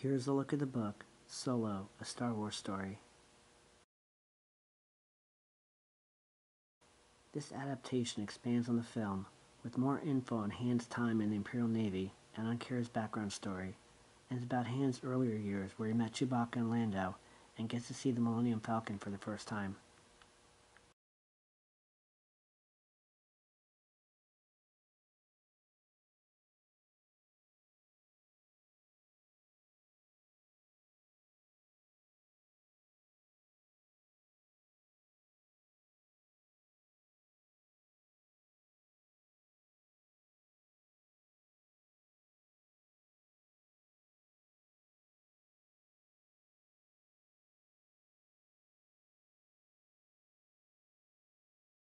Here's a look at the book, Solo, A Star Wars Story. This adaptation expands on the film, with more info on Han's time in the Imperial Navy and on Qi'ra's background story, and it's about Han's earlier years where he met Chewbacca and Lando and gets to see the Millennium Falcon for the first time.